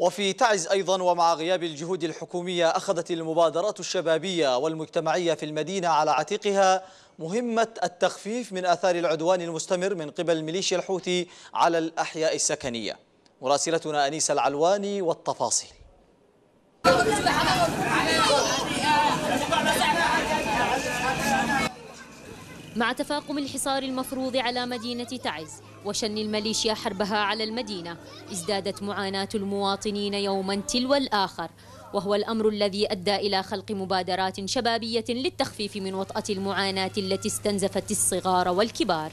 وفي تعز أيضا ومع غياب الجهود الحكومية أخذت المبادرات الشبابية والمجتمعية في المدينة على عاتقها مهمة التخفيف من آثار العدوان المستمر من قبل ميليشيا الحوثي على الأحياء السكنية. مراسلتنا أنيس العلواني والتفاصيل. مع تفاقم الحصار المفروض على مدينة تعز وشن الميليشيا حربها على المدينة ازدادت معاناة المواطنين يوما تلو الآخر. وهو الأمر الذي أدى إلى خلق مبادرات شبابية للتخفيف من وطأة المعاناة التي استنزفت الصغار والكبار.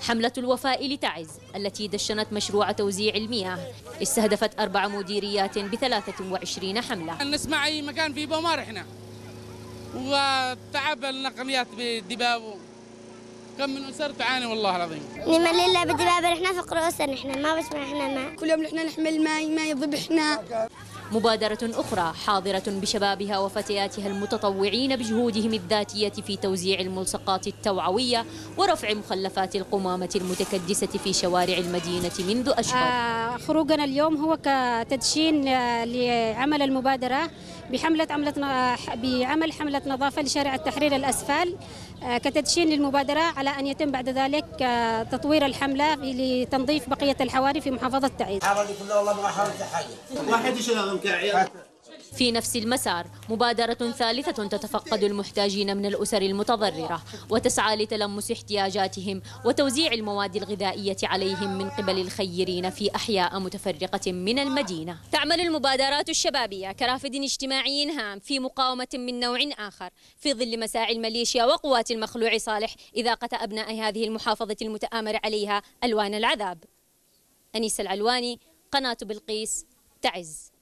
حملة الوفاء لتعز التي دشنت مشروع توزيع المياه استهدفت أربع مديريات بثلاثة وعشرين حملة. نسمع أي مكان في بومار إحنا. وتعب النقميات بالدباب كم من أسر تعاني والله العظيم. لما لله بالدباب إحنا فقر أسر إحنا ما بسمع إحنا ما. كل يوم نحن نحمل ماء ما يضبحنا مبادرة أخرى حاضرة بشبابها وفتياتها المتطوعين بجهودهم الذاتية في توزيع الملصقات التوعوية ورفع مخلفات القمامة المتكدسة في شوارع المدينة منذ أشهر. آه خروجنا اليوم هو كتدشين لعمل المبادرة. بحملة عملة بعمل حملة نظافة لشارع التحرير الأسفل. آه كتدشين للمبادرة على أن يتم بعد ذلك آه تطوير الحملة لتنظيف بقية الحواري في محافظة تعز واحد يشغل في نفس المسار. مبادرة ثالثة تتفقد المحتاجين من الأسر المتضررة وتسعى لتلمس احتياجاتهم وتوزيع المواد الغذائية عليهم من قبل الخيرين في أحياء متفرقة من المدينة. تعمل المبادرات الشبابية كرافد اجتماعي هام في مقاومة من نوع آخر في ظل مساعي الميليشيا وقوات المخلوع صالح إذاقة أبناء هذه المحافظة المتآمر عليها ألوان العذاب. أنيس العلواني قناة بلقيس تعز.